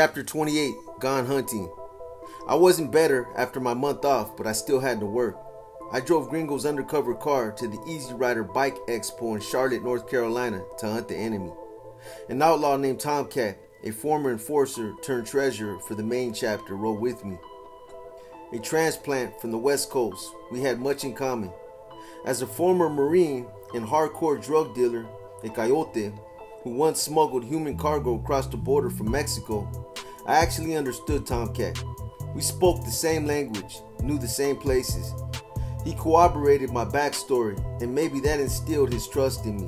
Chapter 28 Gone Hunting. I wasn't better after my month off, but I still had to work. I drove Gringo's undercover car to the Easy Rider Bike Expo in Charlotte, North Carolina to hunt the enemy. An outlaw named Tomcat, a former enforcer turned treasurer for the Maine chapter, rode with me. A transplant from the West Coast, we had much in common. As a former Marine and hardcore drug dealer, a coyote, who once smuggled human cargo across the border from Mexico, I actually understood Tomcat. We spoke the same language, knew the same places. He corroborated my backstory, and maybe that instilled his trust in me.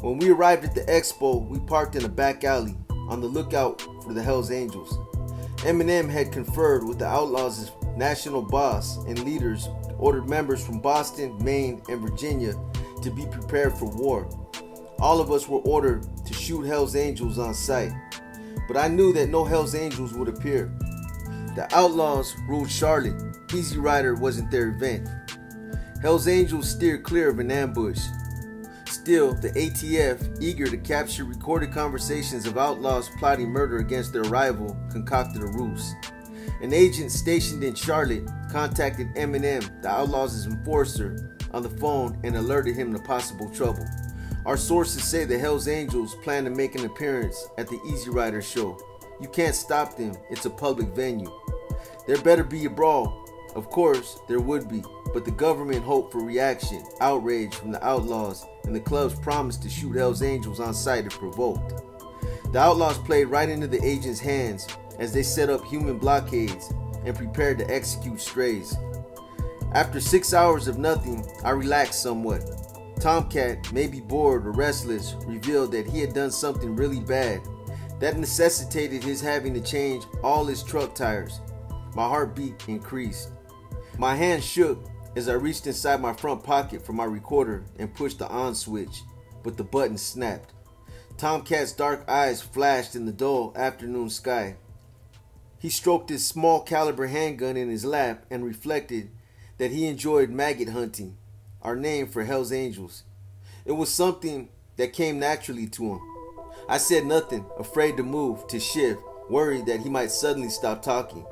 When we arrived at the expo, we parked in a back alley on the lookout for the Hells Angels. Eminem had conferred with the Outlaws' national boss and leaders, ordered members from Boston, Maine, and Virginia to be prepared for war. All of us were ordered to shoot Hell's Angels on sight, but I knew that no Hell's Angels would appear. The Outlaws ruled Charlotte. Easy Rider wasn't their event. Hell's Angels steered clear of an ambush. Still, the ATF, eager to capture recorded conversations of outlaws plotting murder against their rival, concocted a ruse. An agent stationed in Charlotte contacted Eminem, the Outlaws' enforcer, on the phone and alerted him to possible trouble. Our sources say the Hells Angels plan to make an appearance at the Easy Rider show. You can't stop them, it's a public venue. There better be a brawl. Of course, there would be, but the government hoped for reaction, outrage from the outlaws, and the clubs promised to shoot Hells Angels on sight if provoked. The outlaws played right into the agents' hands as they set up human blockades and prepared to execute strays. After six hours of nothing, I relaxed somewhat. Tomcat, maybe bored or restless, revealed that he had done something really bad that necessitated his having to change all his truck tires. My heartbeat increased. My hand shook as I reached inside my front pocket for my recorder and pushed the on switch, but the button snapped. Tomcat's dark eyes flashed in the dull afternoon sky. He stroked his small caliber handgun in his lap and reflected that he enjoyed maggot hunting, our name for Hell's Angels. It was something that came naturally to him. I said nothing, afraid to move, to shift, worried that he might suddenly stop talking.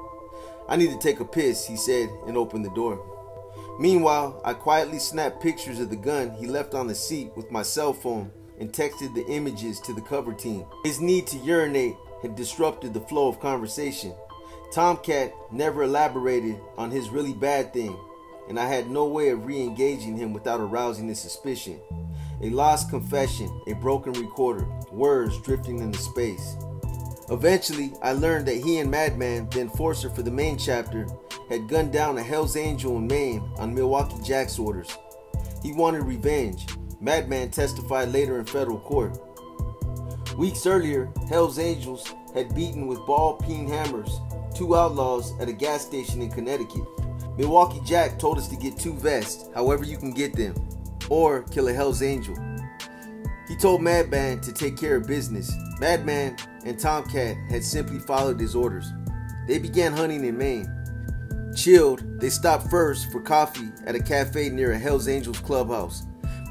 I need to take a piss, he said, and opened the door. Meanwhile, I quietly snapped pictures of the gun he left on the seat with my cell phone and texted the images to the cover team. His need to urinate had disrupted the flow of conversation. Tomcat never elaborated on his really bad thing, and I had no way of re engaging him without arousing his suspicion. A lost confession, a broken recorder, words drifting into space. Eventually, I learned that he and Madman, the enforcer for the Maine chapter, had gunned down a Hell's Angel in Maine on Milwaukee Jack's orders. He wanted revenge. Madman testified later in federal court. Weeks earlier, Hell's Angels had beaten with ball peen hammers two outlaws at a gas station in Connecticut. Milwaukee Jack told us to get two vests, however you can get them, or kill a Hell's Angel. He told Madman to take care of business. Madman and Tomcat had simply followed his orders. They began hunting in Maine. Chilled, they stopped first for coffee at a cafe near a Hells Angels clubhouse.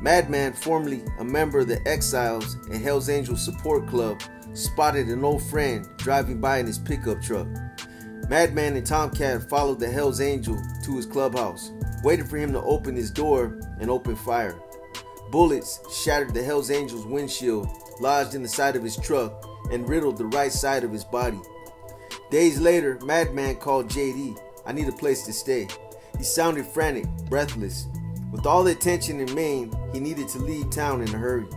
Madman, formerly a member of the Exiles, and Hells Angels support club, spotted an old friend driving by in his pickup truck. Madman and Tomcat followed the Hells Angel to his clubhouse, waited for him to open his door and open fire. Bullets shattered the Hells Angel's windshield, lodged in the side of his truck, and riddled the right side of his body. Days later, Madman called JD. I need a place to stay. He sounded frantic, breathless. With all the attention in Maine, he needed to leave town in a hurry.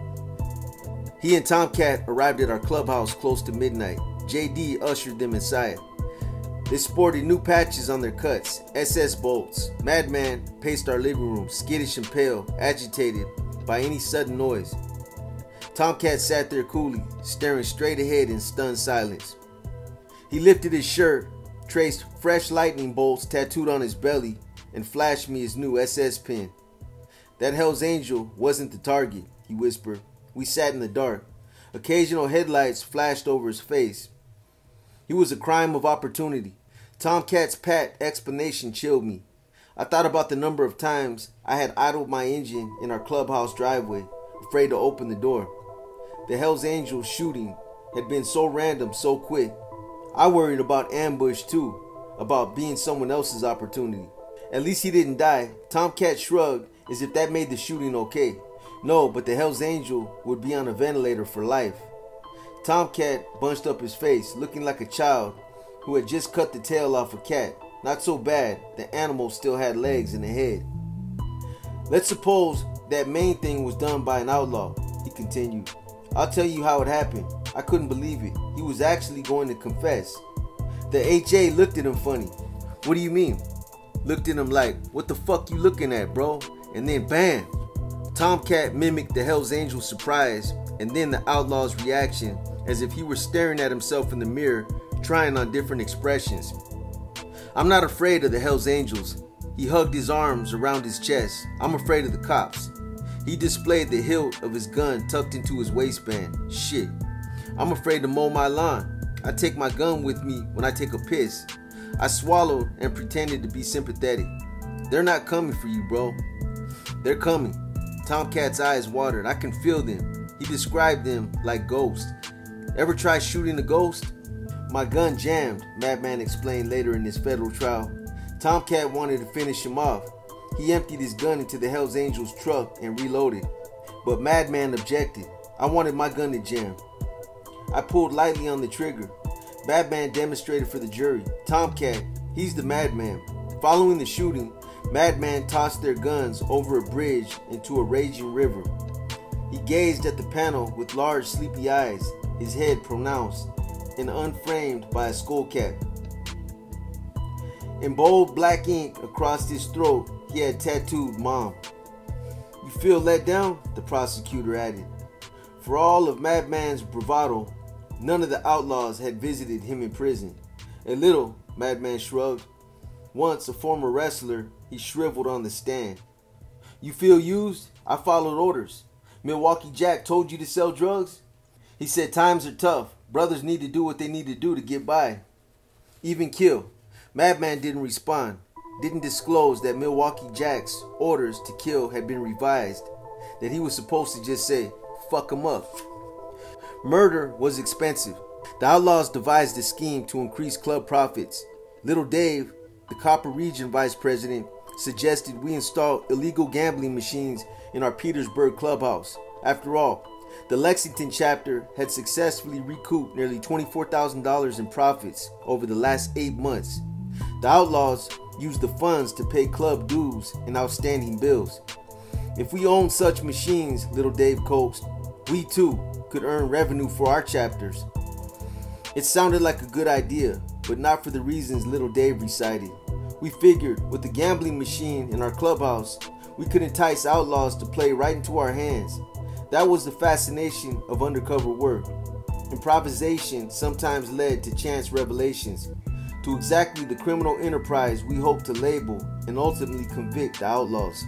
He and Tomcat arrived at our clubhouse close to midnight. JD ushered them inside. They sported new patches on their cuts, SS bolts. Madman paced our living room, skittish and pale, agitated by any sudden noise. Tomcat sat there coolly, staring straight ahead in stunned silence. He lifted his shirt, traced fresh lightning bolts tattooed on his belly, and flashed me his new SS pin. That Hell's Angel wasn't the target, he whispered. We sat in the dark. Occasional headlights flashed over his face. He was a crime of opportunity. Tomcat's pat explanation chilled me. I thought about the number of times I had idled my engine in our clubhouse driveway, afraid to open the door. The Hells Angels shooting had been so random, so quick. I worried about ambush too, about being someone else's opportunity. At least he didn't die. Tomcat shrugged as if that made the shooting okay. No, but the Hells Angel would be on a ventilator for life. Tomcat bunched up his face, looking like a child who had just cut the tail off a cat. Not so bad, the animal still had legs and a head. Let's suppose that Maine thing was done by an outlaw, he continued. I'll tell you how it happened. I couldn't believe it. He was actually going to confess. The HA looked at him funny. What do you mean? Looked at him like, what the fuck you looking at, bro? And then bam! Tomcat mimicked the Hells Angel's surprise and then the outlaw's reaction as if he were staring at himself in the mirror, trying on different expressions. I'm not afraid of the Hells Angels. He hugged his arms around his chest. I'm afraid of the cops. He displayed the hilt of his gun tucked into his waistband. Shit. I'm afraid to mow my lawn. I take my gun with me when I take a piss. I swallowed and pretended to be sympathetic. They're not coming for you, bro. They're coming. Tomcat's eyes watered. I can feel them. He described them like ghosts. Ever try shooting a ghost? My gun jammed, Madman explained later in his federal trial. Tomcat wanted to finish him off. He emptied his gun into the Hells Angels truck and reloaded. But Madman objected. I wanted my gun to jam. I pulled lightly on the trigger. Madman demonstrated for the jury. Tomcat, he's the madman. Following the shooting, Madman tossed their guns over a bridge into a raging river. He gazed at the panel with large sleepy eyes, his head pronounced and unframed by a skull cap. In bold black ink across his throat, he had tattooed Mom. You feel let down? The prosecutor added. For all of Madman's bravado, none of the outlaws had visited him in prison. A little, Madman shrugged. Once a former wrestler, he shriveled on the stand. You feel used? I followed orders. Milwaukee Jack told you to sell drugs? He said times are tough. Brothers need to do what they need to do to get by. Even kill. Madman didn't respond, didn't disclose that Milwaukee Jack's orders to kill had been revised, that he was supposed to just say, fuck him up. Murder was expensive. The outlaws devised a scheme to increase club profits. Little Dave, the Copper Region vice president, suggested we install illegal gambling machines in our Petersburg clubhouse. After all, the Lexington chapter had successfully recouped nearly $24,000 in profits over the last eight months. The Outlaws used the funds to pay club dues and outstanding bills. If we owned such machines, little Dave coaxed, we too could earn revenue for our chapters. It sounded like a good idea, but not for the reasons little Dave recited. We figured with the gambling machine in our clubhouse, we could entice outlaws to play right into our hands that was the fascination of undercover work. Improvisation sometimes led to chance revelations, to exactly the criminal enterprise we hope to label and ultimately convict the outlaws.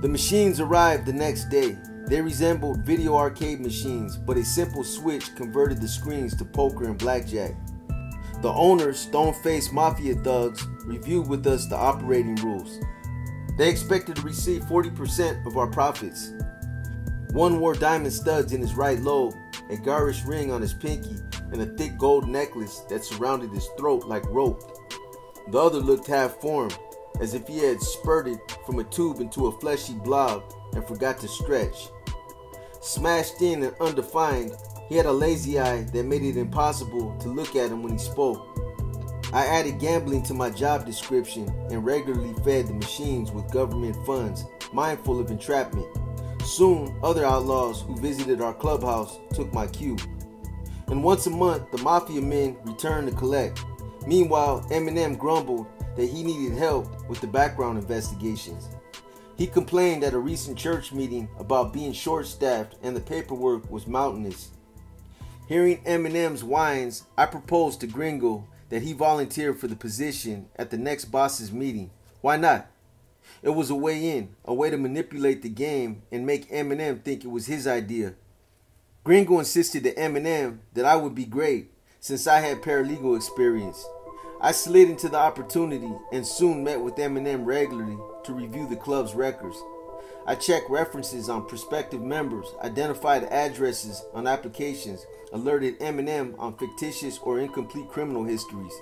The machines arrived the next day. They resembled video arcade machines, but a simple switch converted the screens to poker and blackjack. The owners, stone faced mafia thugs, reviewed with us the operating rules. They expected to receive 40% of our profits, one wore diamond studs in his right lobe, a garish ring on his pinky, and a thick gold necklace that surrounded his throat like rope. The other looked half formed, as if he had spurted from a tube into a fleshy blob and forgot to stretch. Smashed in and undefined, he had a lazy eye that made it impossible to look at him when he spoke. I added gambling to my job description and regularly fed the machines with government funds, mindful of entrapment. Soon, other outlaws who visited our clubhouse took my cue. And once a month, the mafia men returned to collect. Meanwhile, Eminem grumbled that he needed help with the background investigations. He complained at a recent church meeting about being short staffed and the paperwork was mountainous. Hearing Eminem's whines, I proposed to Gringo that he volunteer for the position at the next boss's meeting. Why not? It was a way in, a way to manipulate the game and make Eminem think it was his idea. Gringo insisted to Eminem that I would be great since I had paralegal experience. I slid into the opportunity and soon met with Eminem regularly to review the club's records. I checked references on prospective members, identified addresses on applications, alerted Eminem on fictitious or incomplete criminal histories.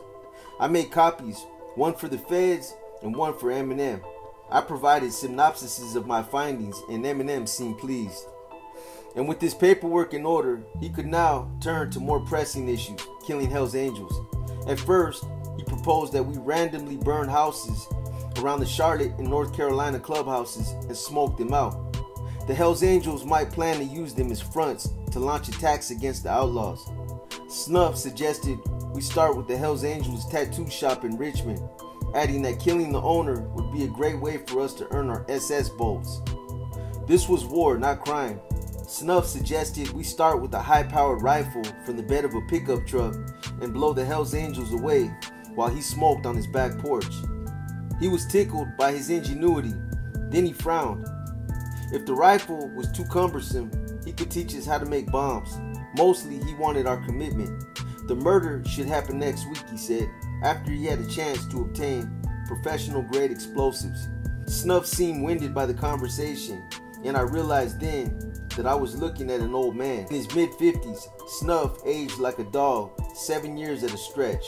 I made copies, one for the feds and one for Eminem. I provided synopsises of my findings, and Eminem seemed pleased. And with this paperwork in order, he could now turn to more pressing issues, killing Hell's Angels. At first, he proposed that we randomly burn houses around the Charlotte and North Carolina clubhouses and smoke them out. The Hells Angels might plan to use them as fronts to launch attacks against the outlaws. Snuff suggested we start with the Hells Angels tattoo shop in Richmond, adding that killing the owner would be a great way for us to earn our SS bolts. This was war, not crime. Snuff suggested we start with a high powered rifle from the bed of a pickup truck and blow the Hells Angels away while he smoked on his back porch. He was tickled by his ingenuity, then he frowned. If the rifle was too cumbersome, he could teach us how to make bombs. Mostly, he wanted our commitment. The murder should happen next week, he said, after he had a chance to obtain professional grade explosives. Snuff seemed winded by the conversation, and I realized then that I was looking at an old man. In his mid 50s, Snuff aged like a dog, seven years at a stretch.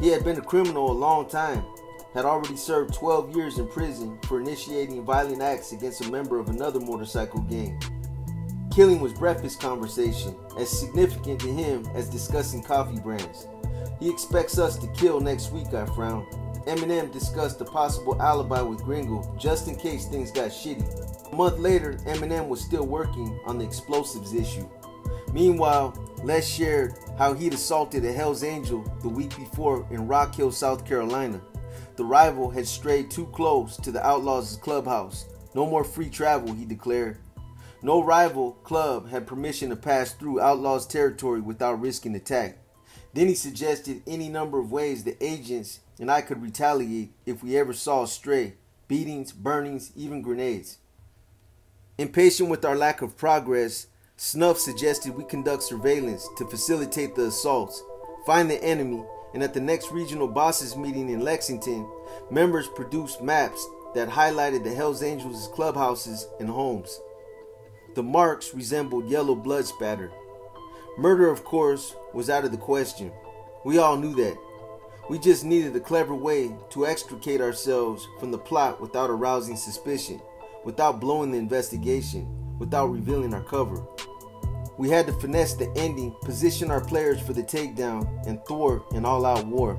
He had been a criminal a long time, had already served 12 years in prison for initiating violent acts against a member of another motorcycle gang. Killing was breakfast conversation, as significant to him as discussing coffee brands. He expects us to kill next week, I frowned. Eminem discussed a possible alibi with Gringo just in case things got shitty. A month later, Eminem was still working on the explosives issue. Meanwhile, Les shared how he'd assaulted a Hells Angel the week before in Rock Hill, South Carolina. The rival had strayed too close to the Outlaws' clubhouse. No more free travel, he declared. No rival club had permission to pass through Outlaws' territory without risking attack. Then he suggested any number of ways the agents and I could retaliate if we ever saw a stray beatings, burnings, even grenades. Impatient with our lack of progress, Snuff suggested we conduct surveillance to facilitate the assaults, find the enemy, and at the next regional bosses meeting in Lexington, members produced maps that highlighted the Hells Angels' clubhouses and homes. The marks resembled yellow blood spatter. Murder, of course, was out of the question. We all knew that. We just needed a clever way to extricate ourselves from the plot without arousing suspicion without blowing the investigation, without revealing our cover. We had to finesse the ending, position our players for the takedown, and thwart an all out war.